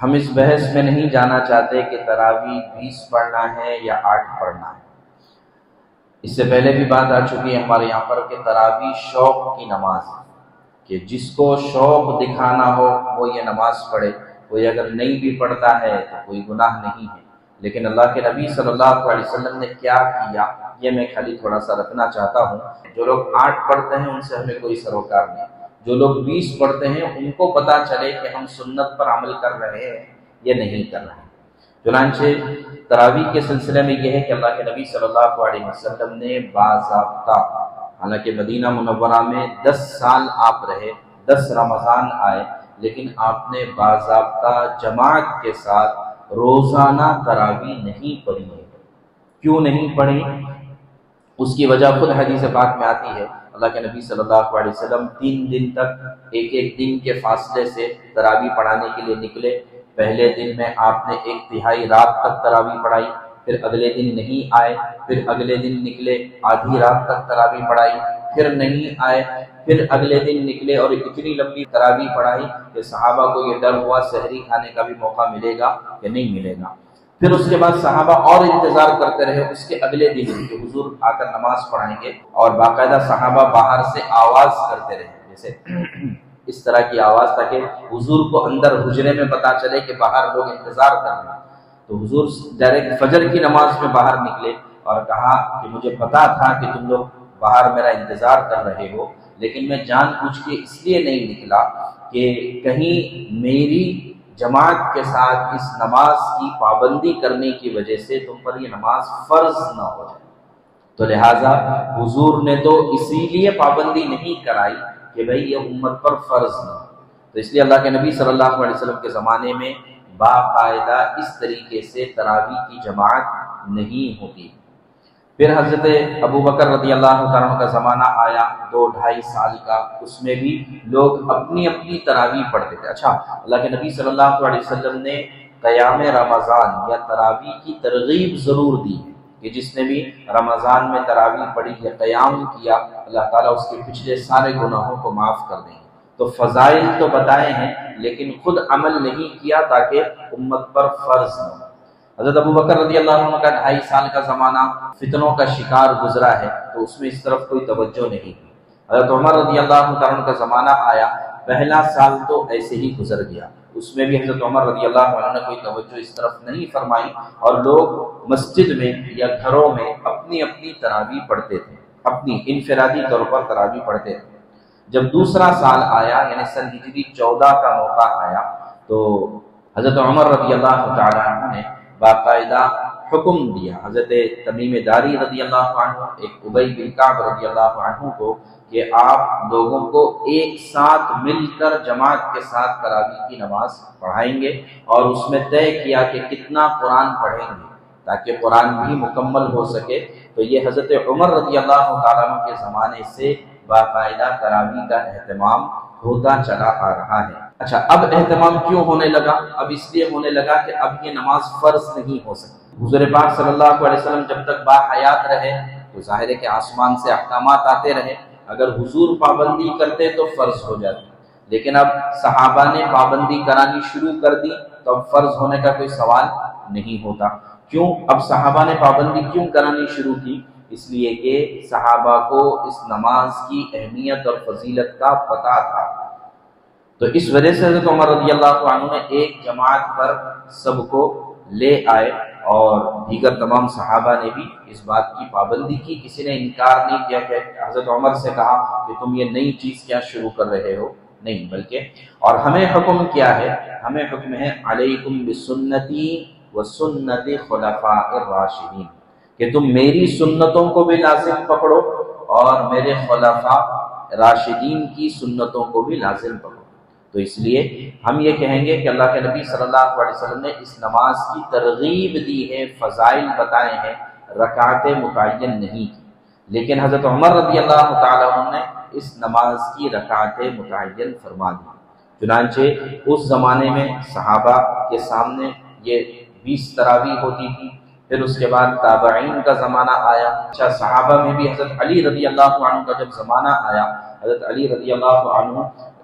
हम इस बहस में नहीं जाना चाहते कि तरावी बीस पढ़ना है या आठ पढ़ना है। इससे पहले भी बात आ चुकी है हमारे यहाँ पर कि तरावी शौक की नमाज़, कि जिसको शौक दिखाना हो, वो ये नमाज़ पढ़े। कोई अगर नहीं भी पढ़ता है तो कोई गुनाह नहीं है। लेकिन अल्लाह के नबी सल्लल्लाहु अलैहि वसल्लम ने क्या किया, ये मैं खाली थोड़ा सा रखना चाहता हूँ। जो लोग आठ पढ़ते हैं, उनसे हमें कोई सरोकार नहीं। जो लोग बीस पढ़ते हैं, उनको पता चले कि हम सुन्नत पर अमल कर रहे हैं, या नहीं कर रहे हैं। चुनानचे तरावी के सिलसिले में यह है कि अल्लाह के नबी सल्लल्लाहु अलैहि वसल्लम ने बाजाबता, हालाँकि मदीना मुनवरा में दस साल आप रहे, दस रमज़ान आए, लेकिन आपने बाबा जमात के साथ रोज़ाना तरावी नहीं पढ़ी क्यों नहीं पढ़ी? उसकी वजह खुद हदीस पाक में आती है। अल्लाह के नबी सल्लल्लाहु अलैहि वसल्लम तीन दिन तक एक एक दिन के फासले से तरावी पढ़ाने के लिए निकले। पहले दिन में आपने एक तिहाई रात तक तरावी पढ़ाई, फिर अगले दिन नहीं आए, फिर अगले दिन निकले, आधी रात तक तरावी पढ़ाई, फिर नहीं आए, फिर अगले दिन निकले और इतनी लंबी तरावी पढ़ाई कि सहाबा को ये डर हुआ, शहरी खाने का भी मौका मिलेगा या नहीं मिलेगा। फिर उसके बाद सहाबा और इंतज़ार करते रहे उसके अगले दिन कि हुजूर आकर नमाज़ पढ़ाएँगे और बाकायदा सहाबा बाहर से आवाज़ करते रहे। जैसे इस तरह की आवाज़ ताकि हुजूर को अंदर हुजरे में पता चले कि बाहर लोग इंतज़ार कर रहे हैं। तो हुजूर डायरेक्ट फजर की नमाज़ में बाहर निकले और कहा कि मुझे पता था कि तुम लोग बाहर मेरा इंतज़ार कर रहे हो, लेकिन मैं जान के इसलिए नहीं निकला कि कहीं मेरी जमात के साथ इस नमाज़ की पाबंदी करने की वजह से तुम पर यह नमाज़ फ़र्ज़ ना हो जाए। तो लिहाजा हुजूर ने तो इसीलिए पाबंदी नहीं कराई कि भाई ये उम्मत पर फ़र्ज़ ना तो इसलिए अल्लाह के नबी सल्लल्लाहु अलैहि वसल्लम के ज़माने में बाकायदा इस तरीके से तरावी की जमात नहीं होती। फिर हज़रत अबू बकर रदी अल्लाह का ज़माना आया, दो ढाई साल का। उसमें भी लोग अपनी अपनी तरावी पढ़ते थे। अच्छा अल्लाह के नबी सल्लल्लाहु अलैहि वसल्लम ने क़याम रमज़ान या तरावी की तरगीब ज़रूर दी कि जिसने भी रमज़ान में तरावी पढ़ी या क़याम किया, अल्लाह ताला उसके पिछले सारे गुनाहों को माफ़ कर देंगे। तो फ़जाइल तो बताए हैं, लेकिन खुद अमल नहीं किया ताकि उम्मत पर फ़र्ज़ न हो। हज़रत अबू बकर रदी अल्लाह का ढाई साल का ज़माना फितनों का शिकार गुजरा है तो उसमें इस तरफ़ कोई तवज्जो नहीं। की हज़रत उमर रदी अल्लाह का ज़माना आया, पहला साल तो ऐसे ही गुजर गया। उसमें भी हज़रत उमर रदी अल्लाह ने कोई तवज्जो इस तरफ़ नहीं फरमाई, और लोग मस्जिद में या घरों में अपनी अपनी तरावी पढ़ते थे, अपनी इनफरादी तौर पर तरावी पढ़ते थे। जब दूसरा साल आया, यानी सन हिजरी चौदह का मौका आया तो हज़रत उमर रदी अल्लाह ने बाकायदा हुक्म दिया। हज़रत तमीम दारी रदी अल्लाह एक उबई बिन काब रदी अल्लाह को कि आप लोगों को एक साथ मिलकर जमात के साथ तरावी की नमाज़ पढ़ाएँगे और उसमें तय किया कि कितना कुरान पढ़ेंगे, ताकि कुरान भी मुकम्मल हो सके। तो ये हज़रत उमर रदी अल्लाह के ज़माने से बाकायदा तरावी का अहतमाम होता चला आ रहा है। अच्छा अब एहतमाम क्यों होने लगा? अब इसलिए होने लगा कि अब ये नमाज़ फ़र्ज़ नहीं हो सकती। हुजूर पाक सल्लल्लाहु अलैहि वसल्लम जब तक बाहयात रहे तो ज़ाहिर है कि आसमान से अहकाम आते रहे। अगर हुजूर पाबंदी करते तो फ़र्ज़ हो जाती। लेकिन अब सहाबा ने पाबंदी करानी शुरू कर दी तो अब फ़र्ज़ होने का कोई सवाल नहीं होता। क्यों? अब सहाबा ने पाबंदी क्यों करानी शुरू की? इसलिए कि सहाबा को इस नमाज़ की अहमियत और फजीलत का पता था। तो इस वजह से हज़रत उमर रज़ी अल्लाह ने एक जमात पर सबको ले आए और दीगर तमाम सहाबा ने भी इस बात की पाबंदी की। किसी ने इनकार नहीं किया कि हज़रत उमर से कहा कि तुम ये नई चीज़ क्या शुरू कर रहे हो? नहीं, बल्कि और हमें हुक्म क्या है? हमें हुक्म है, अलैकुम बिसुन्नती व सुन्नत खुलफा राशिदीन कि तुम मेरी सुन्नतों को भी लाजिम पकड़ो और मेरे खुलफा राशिदीन की सुन्नतों को भी लाजिम पकड़ो। तो इसलिए हम ये कहेंगे कि अल्लाह के नबी सल्लल्लाहु अलैहि वसल्लम ने इस नमाज़ की तरगीब दी है, फ़जाइल बताए हैं, रकात मुतन नहीं की। लेकिन हज़रत उमर रदी अल्लाह ने इस नमाज़ की रकात मुतन फरमा दी। चुनानचे उस ज़माने में सहाबा के सामने ये बीस तरावी होती थी, फिर उसके बाद ताबाइन का ज़माना आया। अच्छा सहाबा में भी हज़रत अली रदी अल्लाह का जब ज़माना आया, हज़रत अली रदी अल्लाह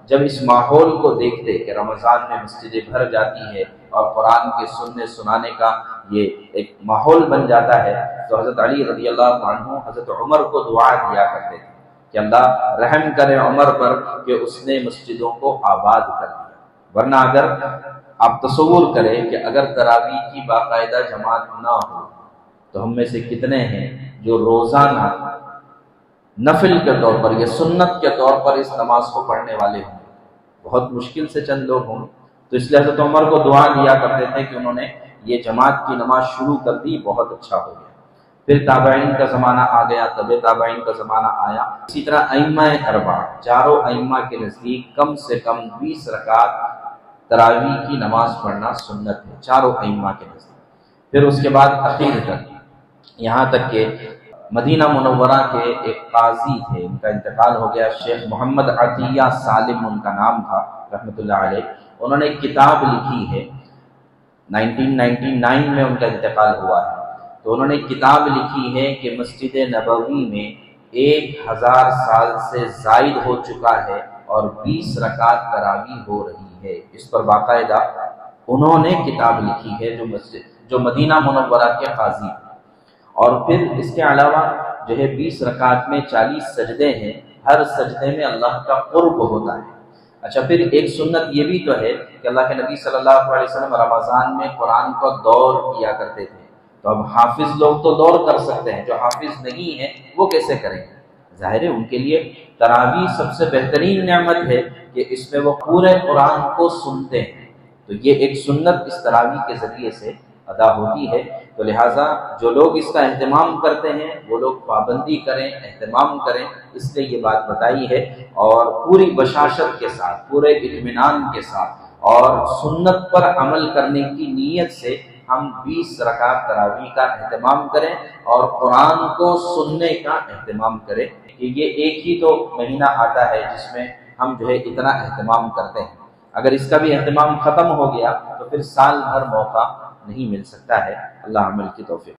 जब इस माहौल को देखते कि रमज़ान में मस्जिदें भर जाती है और कुरान के सुनने, सुनाने का ये एक माहौल बन जाता है तो हज़रत अली रज़ी अल्लाह हज़रत उमर को दुआ दिया करते थे कि अल्लाह रहम करे उमर पर कि उसने मस्जिदों को आबाद कर दिया। वरना अगर आप तस्वूर करें कि अगर तरावी की बाकायदा जमात ना हो तो हम में से कितने हैं जो रोज़ाना नफिल के तौर पर, या सुन्नत के तौर पर इस नमाज़ को पढ़ने वाले होंगे बहुत मुश्किल से चंद लोग होंगे तो इसलिए हज़रत उमर को दुआ दिया करते थे कि उन्होंने ये जमात की नमाज़ शुरू कर दी, बहुत अच्छा हो गया। फिर ताबाइन का ज़माना आ गया, तब ताबाइन का ज़माना आया। इसी तरह अम्मा अरबा, चारों अम्मा के नज़दीक कम से कम बीस रकात तरावी की नमाज़ पढ़ना सुन्नत है, चारों अम्मा के नज़दीक। फिर उसके बाद अखीर तक, यहाँ तक के मदीना मुनवरा के एक काजी थे, उनका इंतकाल हो गया शेख मोहम्मद अतिया सालिम, उनका नाम था रहमत उन्होंने एक किताब लिखी है 1999 में उनका इंतकाल हुआ है। तो उन्होंने किताब लिखी है कि मस्जिद नबवी में एक हज़ार साल से जायद हो चुका है और बीस रकात तरावी हो रही है। इस पर बाकायदा उन्होंने किताब लिखी है जो मस्जिद जो मदीना मुनवरा के काजी और फिर इसके अलावा जो है बीस रकात में चालीस सजदे हैं, हर सजदे में अल्लाह का कुर्ब होता है। अच्छा फिर एक सुन्नत ये भी तो है कि अल्लाह के नबी सल्लल्लाहु अलैहि वसल्लम रमज़ान में कुरान का दौर किया करते थे। तो अब हाफिज लोग तो दौर कर सकते हैं, जो हाफिज नहीं है, वो कैसे करेंगे ज़ाहिर है उनके लिए तरावी सबसे बेहतरीन नेमत है कि इसमें वो पूरे कुरान को सुनते हैं। तो ये एक सुन्नत इस तरावी के ज़रिए से अदा होती है। तो लिहाजा जो लोग इसका अहतमाम करते हैं, वो लोग पाबंदी करें, अहतमाम करें, इसलिए ये बात बताई है। और पूरी बशाशत के साथ, पूरे इतमान के साथ और सुन्नत पर अमल करने की नीयत से हम 20 रकात तरावी का अहतमाम करें और कुरान को सुनने का अहतमाम करें। कि ये एक ही तो महीना आता है जिसमें हम जो है इतना अहतमाम करते हैं। अगर इसका भी अहतमाम ख़त्म हो गया तो फिर साल भर मौका नहीं मिल सकता है। अल्लाह अमल की तोफ़ी